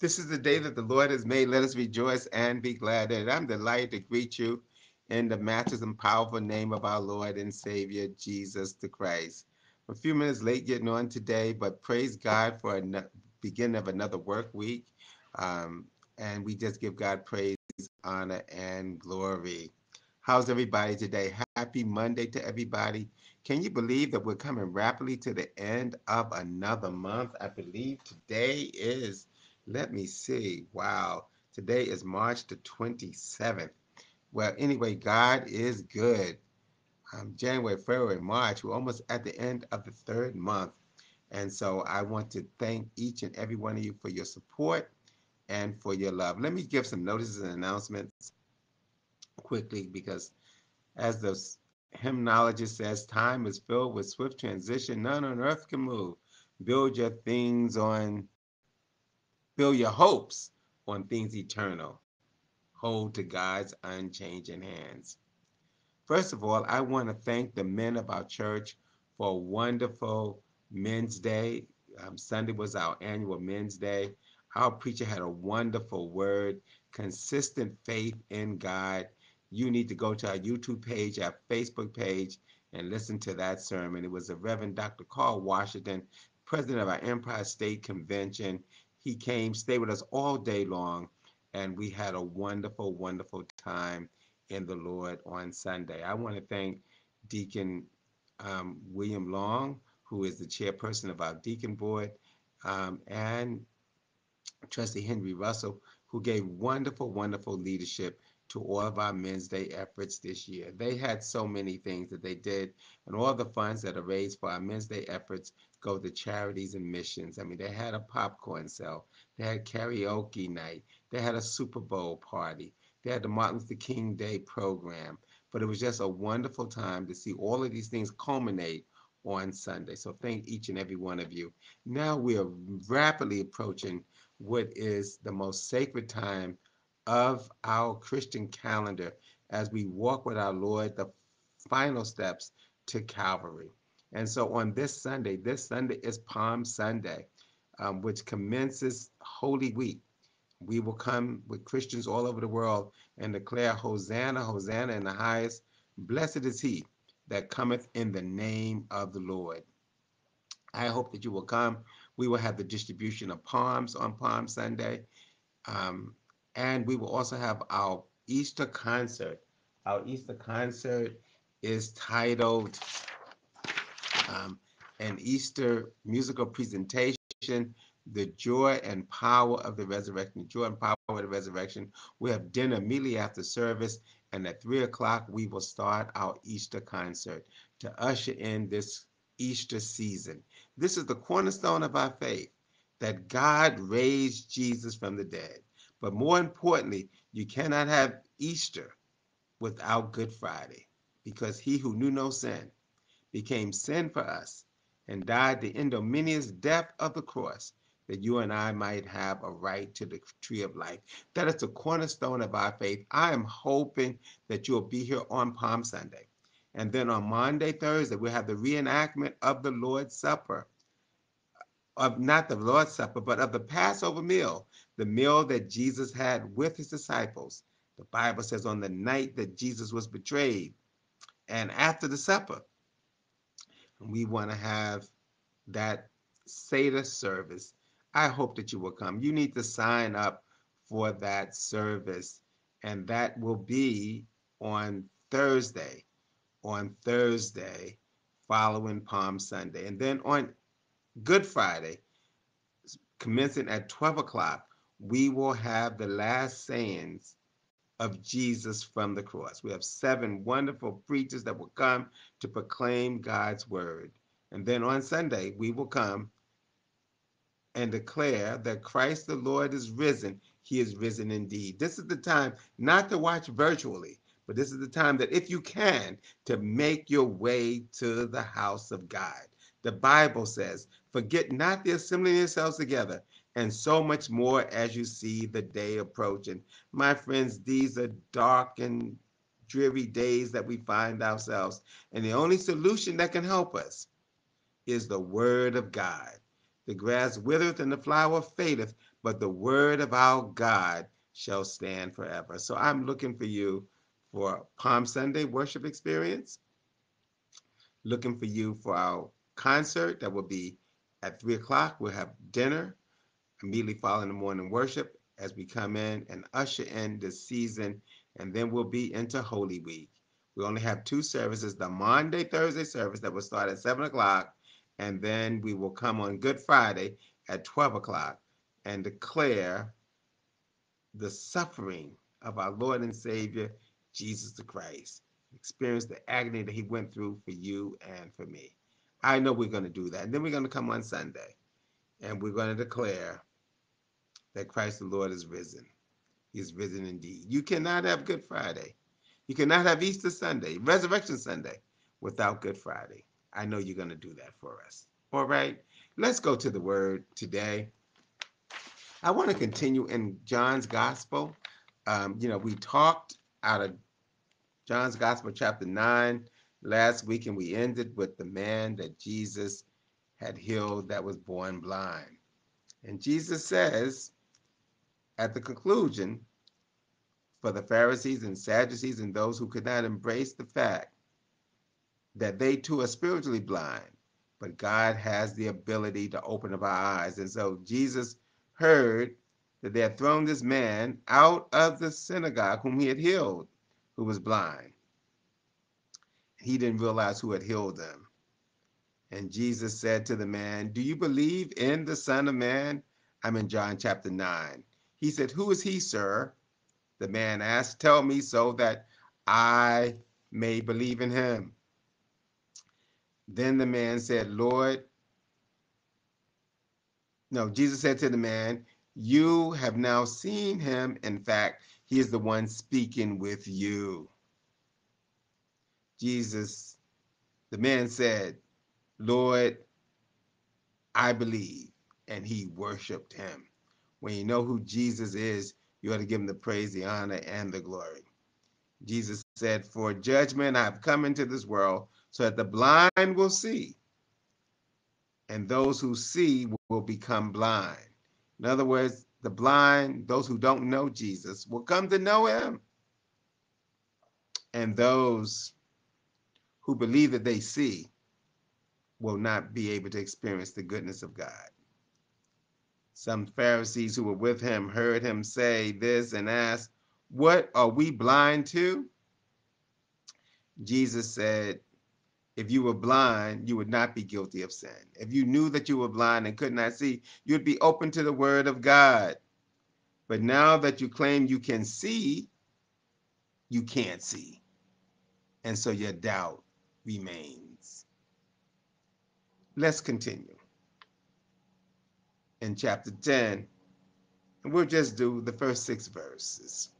This is the day that the Lord has made. Let us rejoice and be glad it. I'm delighted to greet you in the matchless and powerful name of our Lord and Savior, Jesus the Christ. A few minutes late getting on today, but praise God for a beginning of another work week. Um, and we just give God praise, honor, and glory. How's everybody today? Happy Monday to everybody. Can you believe that we're coming rapidly to the end of another month? I believe today is, let me see, wow, today is March the 27th. Well, anyway, God is good. Um, January, February, March, we're almost at the end of the third month. And so I want to thank each and every one of you for your support and for your love. Let me give some notices and announcements quickly because as the hymnologist says, time is filled with swift transition. None on earth can move. Build your things on, build your hopes on things eternal. Hold to God's unchanging hands. First of all, I want to thank the men of our church for a wonderful Men's Day. Um, Sunday was our annual Men's Day. Our preacher had a wonderful word, consistent faith in God you need to go to our YouTube page, our Facebook page, and listen to that sermon. It was the Reverend Dr. Carl Washington, president of our Empire State Convention. He came, stayed with us all day long, and we had a wonderful, wonderful time in the Lord on Sunday. I want to thank Deacon um, William Long, who is the chairperson of our deacon board, um, and Trustee Henry Russell, who gave wonderful, wonderful leadership to all of our Men's Day efforts this year. They had so many things that they did, and all the funds that are raised for our Men's Day efforts go to charities and missions. I mean, they had a popcorn sale, they had karaoke night, they had a Super Bowl party, they had the Martin Luther King Day program. But it was just a wonderful time to see all of these things culminate on Sunday. So thank each and every one of you. Now we are rapidly approaching what is the most sacred time of our Christian calendar as we walk with our Lord the final steps to Calvary. And so on this Sunday, this Sunday is Palm Sunday, um, which commences Holy Week. We will come with Christians all over the world and declare, Hosanna, Hosanna in the highest. Blessed is he that cometh in the name of the Lord. I hope that you will come. We will have the distribution of palms on Palm Sunday. Um, and we will also have our Easter concert. Our Easter concert is titled um, An Easter Musical Presentation The Joy and Power of the Resurrection. The Joy and Power of the Resurrection. We have dinner immediately after service, and at 3 o'clock, we will start our Easter concert to usher in this Easter season. This is the cornerstone of our faith that God raised Jesus from the dead. But more importantly, you cannot have Easter without Good Friday because he who knew no sin became sin for us and died the ignominious death of the cross that you and I might have a right to the tree of life. That is the cornerstone of our faith. I am hoping that you'll be here on Palm Sunday. And then on Maundy Thursday, we'll have the reenactment of the Lord's Supper, of not the Lord's Supper, but of the Passover meal the meal that Jesus had with his disciples. The Bible says on the night that Jesus was betrayed and after the supper. We want to have that Seder service. I hope that you will come. You need to sign up for that service, and that will be on Thursday. On Thursday, following Palm Sunday. And then on Good Friday, commencing at 12 o'clock, we will have the last sayings of Jesus from the cross. We have seven wonderful preachers that will come to proclaim God's word. And then on Sunday, we will come and declare that Christ the Lord is risen. He is risen indeed. This is the time not to watch virtually, but this is the time that if you can, to make your way to the house of God. The Bible says, Forget not the assembling yourselves together, and so much more as you see the day approaching. My friends, these are dark and dreary days that we find ourselves, and the only solution that can help us is the Word of God. The grass withereth and the flower fadeth, but the word of our God shall stand forever. So I'm looking for you for Palm Sunday worship experience. Looking for you for our concert that will be at three o'clock. We'll have dinner immediately following the morning worship as we come in and usher in the season, and then we'll be into Holy Week. We only have two services the Maundy Thursday service that will start at 7 o'clock, and then we will come on Good Friday at 12 o'clock and declare the suffering of our Lord and Savior, Jesus the Christ. Experience the agony that he went through for you and for me. I know we're going to do that. And then we're going to come on Sunday and we're going to declare that Christ the Lord is risen. He is risen indeed. You cannot have Good Friday. You cannot have Easter Sunday, Resurrection Sunday without Good Friday. I know you're going to do that for us. All right. Let's go to the word today. I want to continue in John's Gospel. Um, you know, we talked out of John's Gospel, chapter 9, last week, and we ended with the man that Jesus had healed that was born blind. And Jesus says at the conclusion, for the Pharisees and Sadducees and those who could not embrace the fact that they too are spiritually blind, but God has the ability to open up our eyes. And so Jesus heard that they had thrown this man out of the synagogue whom he had healed, who was blind. He didn't realize who had healed him. And Jesus said to the man, Do you believe in the Son of Man? I'm in John chapter 9. He said, Who is he, sir? The man asked, Tell me so that I may believe in him. Then the man said, Lord, no, Jesus said to the man, You have now seen him. In fact, he is the one speaking with you. Jesus, the man said, Lord, I believe. And he worshiped him. When you know who Jesus is, you ought to give him the praise, the honor, and the glory. Jesus said, For judgment I have come into this world so that the blind will see, and those who see will become blind. In other words, the blind, those who don't know Jesus, will come to know him. And those who believe that they see will not be able to experience the goodness of God. Some Pharisees who were with him heard him say this and asked, What are we blind to? Jesus said, if you were blind, you would not be guilty of sin. If you knew that you were blind and could not see, you'd be open to the word of God. But now that you claim you can see, you can't see. And so your doubt remains. Let's continue. In chapter 10, and we'll just do the first six verses.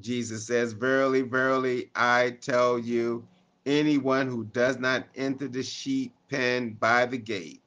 Jesus says, Verily, verily, I tell you, anyone who does not enter the sheep pen by the gate,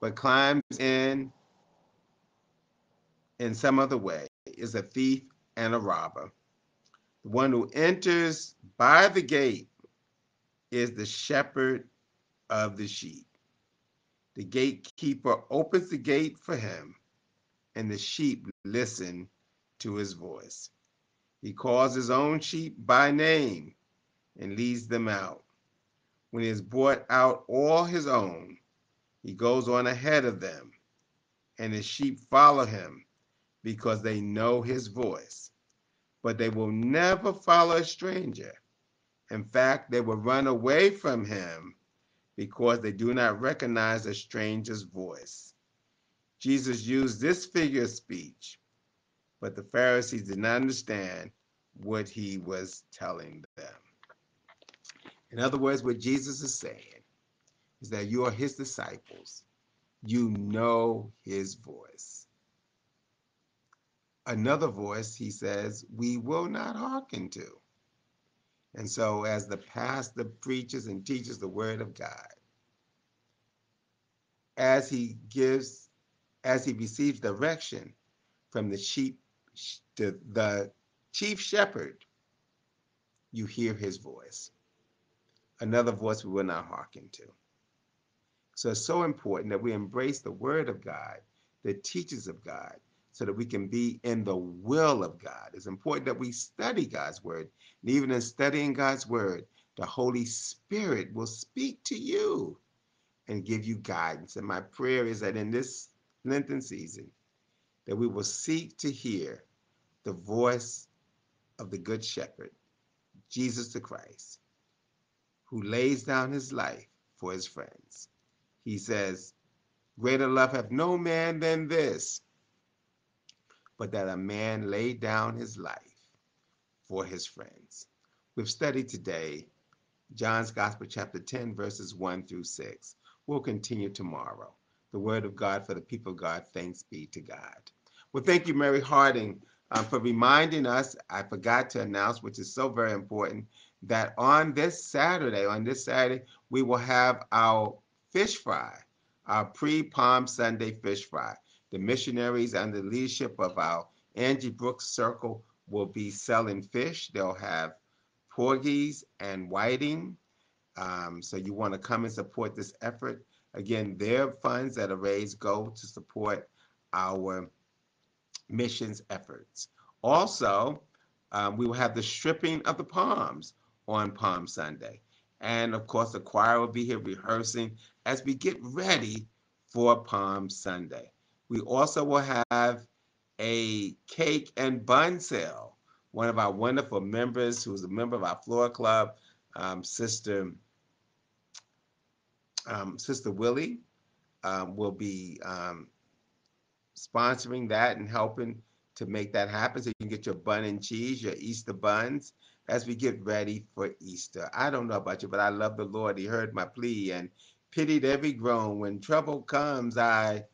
but climbs in in some other way, is a thief and a robber. The one who enters by the gate is the shepherd of the sheep. The gatekeeper opens the gate for him, and the sheep listen to his voice. He calls his own sheep by name and leads them out. When he has brought out all his own, he goes on ahead of them, and his sheep follow him because they know his voice. But they will never follow a stranger. In fact, they will run away from him because they do not recognize a stranger's voice. Jesus used this figure of speech, but the Pharisees did not understand what he was telling them. In other words, what Jesus is saying is that you are his disciples. You know his voice. Another voice, he says, we will not hearken to. And so, as the pastor preaches and teaches the word of God, as he gives, as he receives direction from the sheep, the, the chief shepherd, you hear his voice another voice we will not hearken to. So it's so important that we embrace the Word of God, the teachings of God, so that we can be in the will of God. It's important that we study God's Word. And even in studying God's Word, the Holy Spirit will speak to you and give you guidance. And my prayer is that in this Lenten season, that we will seek to hear the voice of the Good Shepherd, Jesus the Christ, who lays down his life for his friends. He says, Greater love hath no man than this, but that a man lay down his life for his friends. We've studied today John's Gospel, chapter 10, verses 1 through 6. We'll continue tomorrow. The word of God for the people of God. Thanks be to God. Well, thank you, Mary Harding, um, for reminding us. I forgot to announce, which is so very important, that on this Saturday, on this Saturday, we will have our fish fry, our pre Palm Sunday fish fry. The missionaries under the leadership of our Angie Brooks Circle will be selling fish. They'll have porgies and whiting. Um, so you want to come and support this effort. Again, their funds that are raised go to support our missions efforts. Also, um, we will have the stripping of the palms on Palm Sunday. And of course, the choir will be here rehearsing as we get ready for Palm Sunday. We also will have a cake and bun sale. One of our wonderful members, who's a member of our floor club, um, Sister um, Sister Willie, um, will be um, sponsoring that and helping to make that happen so you can get your bun and cheese, your Easter buns, as we get ready for Easter. I don't know about you, but I love the Lord. He heard my plea and pitied every groan. When trouble comes, I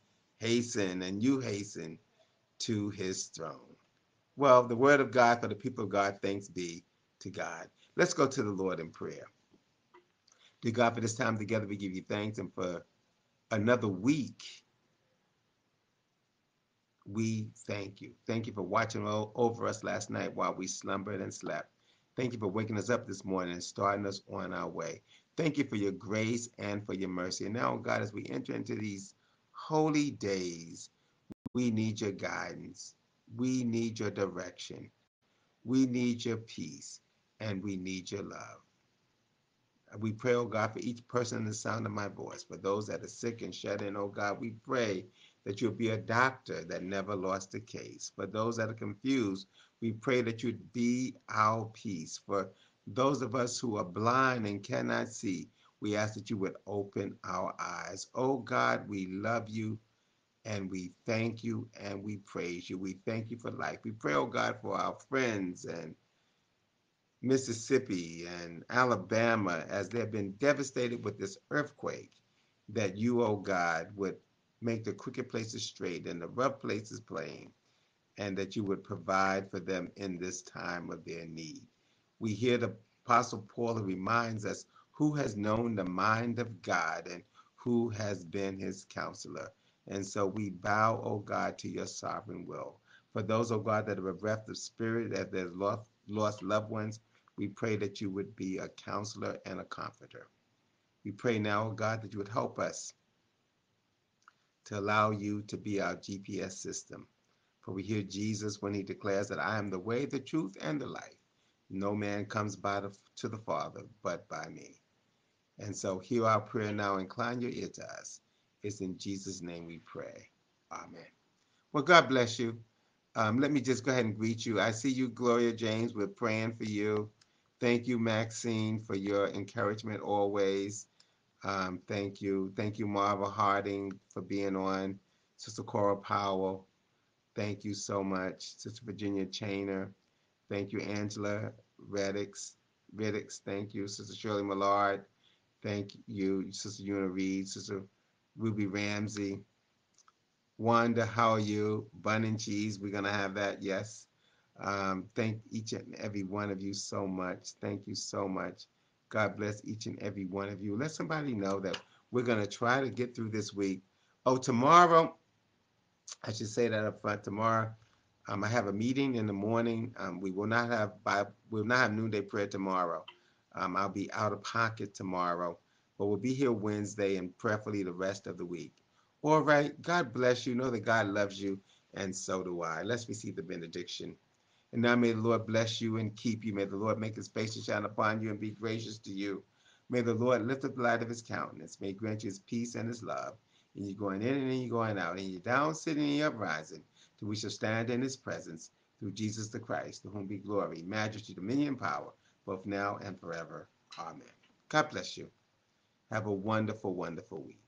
hasten and you hasten to his throne. Well, the word of God for the people of God, thanks be to God. Let's go to the Lord in prayer. Dear God, for this time together, we give you thanks and for another week we thank you. Thank you for watching over us last night while we slumbered and slept. Thank you for waking us up this morning and starting us on our way. Thank you for your grace and for your mercy. And now, God, as we enter into these holy days, we need your guidance. We need your direction. We need your peace. And we need your love. We pray, oh God, for each person in the sound of my voice, for those that are sick and shut in, oh God, we pray that you'll be a doctor that never lost a case. For those that are confused, we pray that you'd be our peace. For those of us who are blind and cannot see, we ask that you would open our eyes. Oh God, we love you and we thank you and we praise you. We thank you for life. We pray, oh God, for our friends and Mississippi and Alabama as they've been devastated with this earthquake, that you, oh God, would make the crooked places straight and the rough places plain, and that you would provide for them in this time of their need. We hear the Apostle Paul who reminds us who has known the mind of God and who has been his counselor. And so we bow, O oh God, to your sovereign will. For those, O oh God, that are bereft of spirit, that have lost, lost loved ones, we pray that you would be a counselor and a comforter. We pray now, O oh God, that you would help us to allow you to be our GPS system. For we hear Jesus when he declares that I am the way, the truth, and the life. No man comes by the, to the Father but by me. And so hear our prayer now. Incline your ear to us. It's in Jesus' name we pray. Amen. Well, God bless you. Um, let me just go ahead and greet you. I see you, Gloria James. We're praying for you. Thank you, Maxine, for your encouragement always. Um, thank you. Thank you, Marva Harding, for being on. Sister Cora Powell, thank you so much. Sister Virginia Chainer, thank you. Angela Reddix, Reddix, thank you. Sister Shirley Millard, thank you. Sister Una Reed, Sister Ruby Ramsey. Wanda, how are you? Bun and cheese, we're going to have that, yes. Um, thank each and every one of you so much. Thank you so much. God bless each and every one of you. Let somebody know that we're going to try to get through this week. Oh, tomorrow, I should say that up front. Tomorrow, um, I have a meeting in the morning. Um, we will not have by. we will not have noonday prayer tomorrow. Um, I'll be out of pocket tomorrow, but we'll be here Wednesday and prayerfully the rest of the week. All right. God bless you. Know that God loves you, and so do I. Let's receive the benediction. And now may the Lord bless you and keep you. May the Lord make his face to shine upon you and be gracious to you. May the Lord lift up the light of his countenance. May he grant you his peace and his love. And you're going in and you're going out, and you're down sitting and you're uprising, till we shall stand in his presence through Jesus the Christ, to whom be glory, majesty, dominion, power, both now and forever. Amen. God bless you. Have a wonderful, wonderful week.